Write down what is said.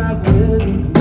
I wouldn't